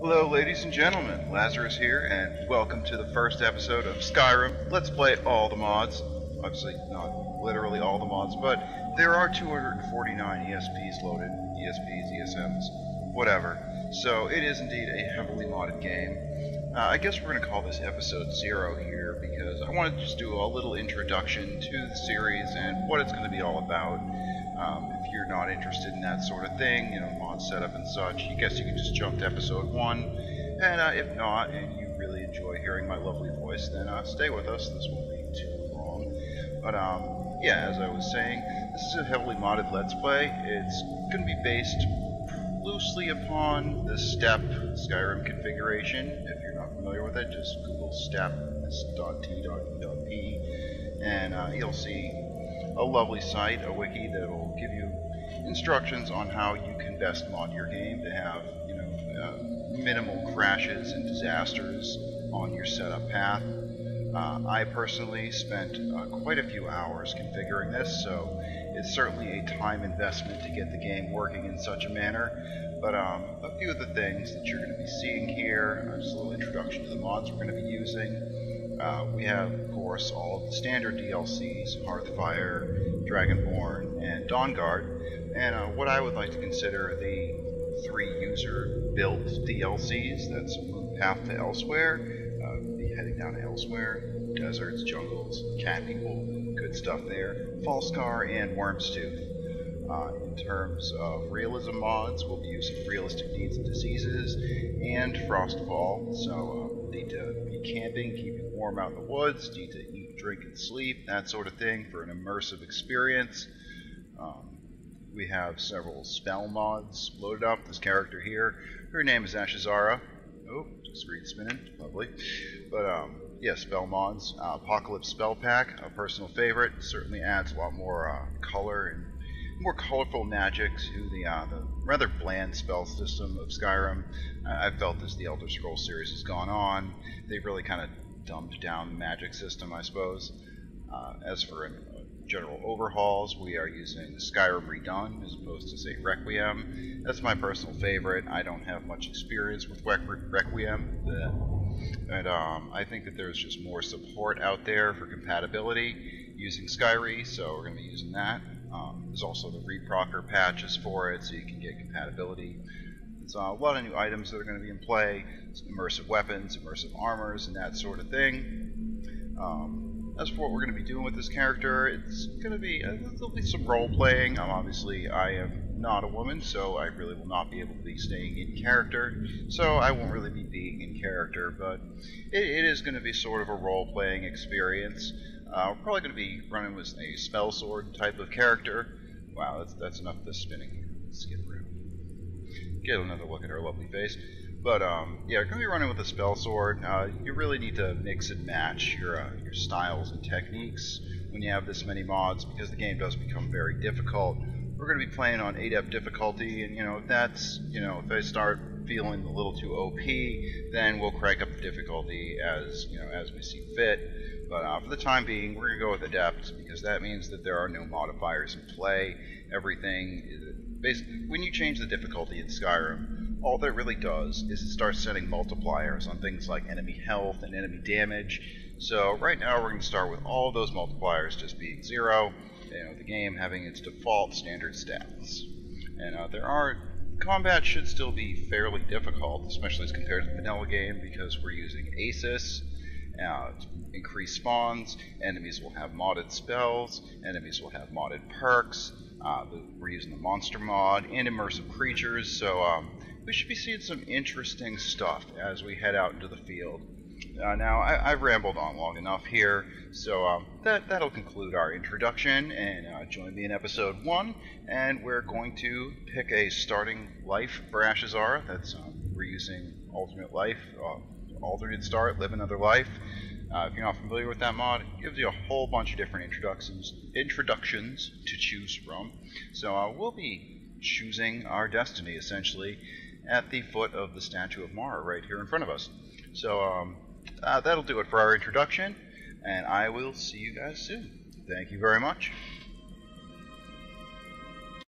Hello, ladies and gentlemen. Lazerous here, and welcome to the first episode of Skyrim. Let's play all the mods. Obviously, not literally all the mods, but there are 249 ESPs loaded. ESPs, ESMs, whatever. So it is indeed a heavily modded game. Uh, I guess we're going to call this episode zero here because I want to just do a little introduction to the series and what it's going to be all about. Um, if you're not interested in that sort of thing, you know, mod setup and such, I guess you can just jump to episode one. And uh, if not, and you really enjoy hearing my lovely voice, then uh, stay with us. This won't be too long. But um, yeah, as I was saying, this is a heavily modded Let's Play. It's going to be based loosely upon the step Skyrim configuration. If you're not familiar with it, just Google STEP, step.t.p and uh, you'll see a lovely site, a wiki that will give you instructions on how you can best mod your game to have, you know, uh, minimal crashes and disasters on your setup path. Uh, I personally spent uh, quite a few hours configuring this, so it's certainly a time investment to get the game working in such a manner. But um, a few of the things that you're going to be seeing here, just a little introduction to the mods we're going to be using. Uh, we have, of course, all of the standard DLCs, Hearthfire, Dragonborn, and Dawnguard, and uh, what I would like to consider the three user built DLCs, that's Path to Elsweyr, uh, be heading down to Elsweyr, deserts, jungles, cat people, good stuff there, Falskaar, and Wyrmstooth. Uh, in terms of realism mods, we'll be using Realistic Needs and Diseases and Frostfall. So uh, need to be camping, keeping warm out in the woods, need to eat, drink, and sleep, that sort of thing for an immersive experience. Um, we have several spell mods loaded up. This character here, her name is Ashazara. Oh, screen spinning, lovely. But um, yeah, spell mods. Uh, Apocalypse Spell Pack, a personal favorite, certainly adds a lot more uh, color and more colorful magic to the, uh, the rather bland spell system of Skyrim. I felt as the Elder Scrolls series has gone on, they've really kind of dumbed down magic system, I suppose. Uh, as for uh, general overhauls, we are using Skyrim Redone as opposed to, say, Requiem. That's my personal favorite. I don't have much experience with Requiem. And um, I think that there's just more support out there for compatibility using Skyrim, so we're going to be using that. Um, there's also the ReProccer patches for it, so you can get compatibility. Uh, a lot of new items that are going to be in play, immersive weapons, immersive armors, and that sort of thing. Um, as for what we're going to be doing with this character, it's going to be, uh, there'll be some role playing. Um, obviously, I am not a woman, so I really will not be able to be staying in character, so I won't really be being in character, but it, it is going to be sort of a role playing experience. Uh, we're probably going to be running with a spell sword type of character. Wow, that's, that's enough of this spinning. Let's skip around. Get another look at her lovely face. But um, yeah, going to be running with a spell sword. Uh, you really need to mix and match your uh, your styles and techniques when you have this many mods because the game does become very difficult. We're going to be playing on adept difficulty, and you know if that's you know if I start feeling a little too OP, then we'll crank up the difficulty as you know as we see fit. But uh, for the time being, we're going to go with Adept because that means that there are no modifiers in play. Everything, basically, when you change the difficulty in Skyrim, all that really does is it starts setting multipliers on things like enemy health and enemy damage. So right now we're going to start with all those multipliers just being zero, you know, the game having its default standard stats. And uh, there are combat should still be fairly difficult, especially as compared to the vanilla game, because we're using ASIS, uh, increase spawns, enemies will have modded spells, enemies will have modded perks, uh, we're using the monster mod, and immersive creatures, so um, we should be seeing some interesting stuff as we head out into the field. Uh, now, I, have rambled on long enough here, so um, that, that'll conclude our introduction, and uh, join me in episode 1, and we're going to pick a starting life for Ashazara. That's, um, we're using alternate life, uh, alternate start, live another life. Uh, if you're not familiar with that mod, it gives you a whole bunch of different introductions introductions to choose from. So uh, we'll be choosing our destiny essentially at the foot of the statue of Mara right here in front of us. So um, uh, that'll do it for our introduction, and I will see you guys soon. Thank you very much.